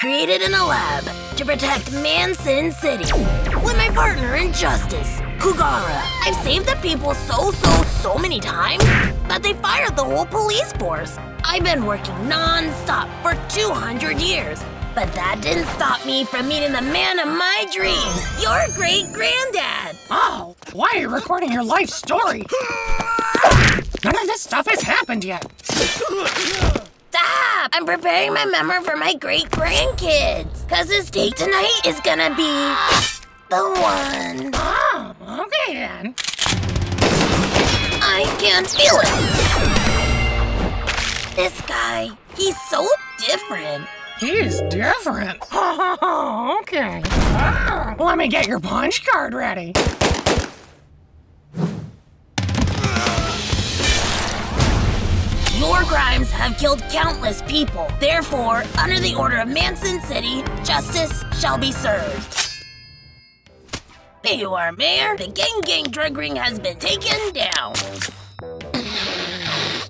created in a lab to protect Manssin City with my partner in justice, Cougara. I've saved the people so, so, so many times that they fired the whole police force. I've been working non-stop for 200 years, but that didn't stop me from meeting the man of my dreams, your great-granddad. Oh, why are you recording your life story? None of this stuff has happened yet. Preparing my memoir for my great-grandkids. Cause this date tonight is gonna be the one. Oh, okay then. I can feel it. This guy, he's so different. He's different. okay. Ah, let me get your punch card ready. Crimes have killed countless people. Therefore, under the order of Manssin City, justice shall be served. Here you are, Mayor. The gang gang drug ring has been taken down.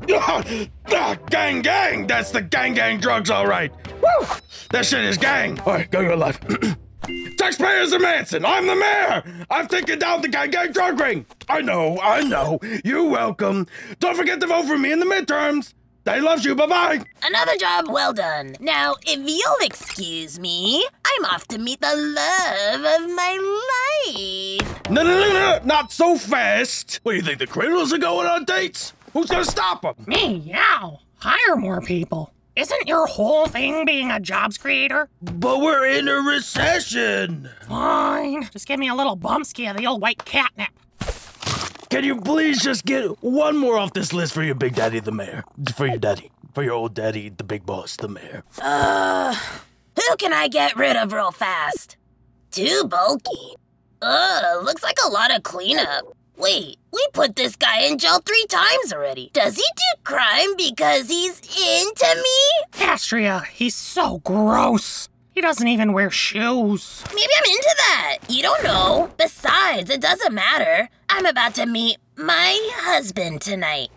ah, gang gang! That's the gang gang drugs, all right. Woo! That shit is gang. All right, go your life. Taxpayers of Manssin, I'm the mayor! I've taken down the gang gang drug ring! I know, I know. You're welcome. Don't forget to vote for me in the midterms. Daddy loves you, bye-bye! Another job well done. Now, if you'll excuse me, I'm off to meet the love of my life. No, no, no, no, not so fast! What, do you think the criminals are going on dates? Who's gonna stop them? Me, Meow. Hire more people. Isn't your whole thing being a jobs creator? But we're in a recession! Fine. Just give me a little bumpski of the old white catnip. Can you please just get one more off this list for your big daddy, the mayor? For your daddy. For your old daddy, the big boss, the mayor. Uh, who can I get rid of real fast? Too bulky. Ugh, looks like a lot of cleanup. Wait, we put this guy in jail three times already. Does he do crime because he's into me? Astria, he's so gross. He doesn't even wear shoes. Maybe I'm into that. You don't know. Besides, it doesn't matter. I'm about to meet my husband tonight.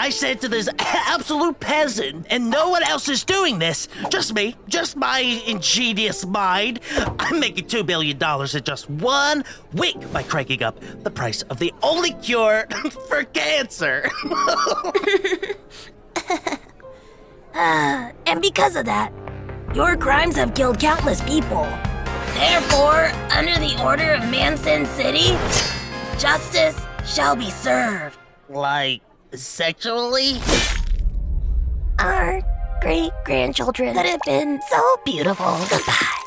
I said to this absolute peasant, and no one else is doing this. Just me, just my ingenious mind. I'm making $2 billion in just one week by cranking up the price of the only cure for cancer. uh, and because of that, your crimes have killed countless people. Therefore, under the order of Manssin City, justice shall be served. Like, sexually? Our great grandchildren that have been so beautiful. Goodbye.